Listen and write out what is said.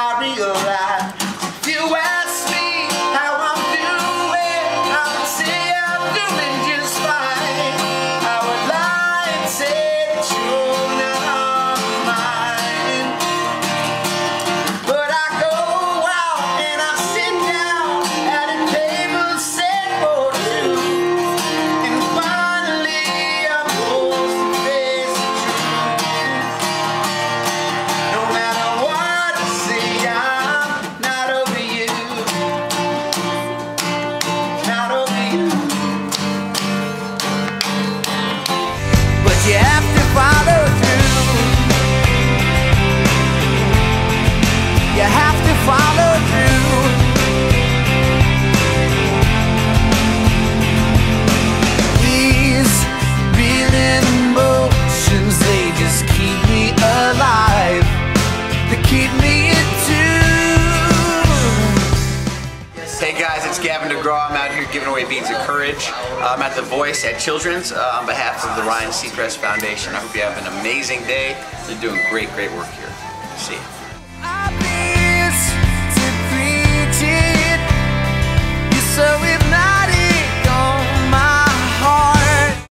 I realize is Gavin DeGraw. I'm out here giving away beads of courage. I'm at The Voice at Children's uh, on behalf of the Ryan Seacrest Foundation. I hope you have an amazing day. You're doing great, great work here. See you.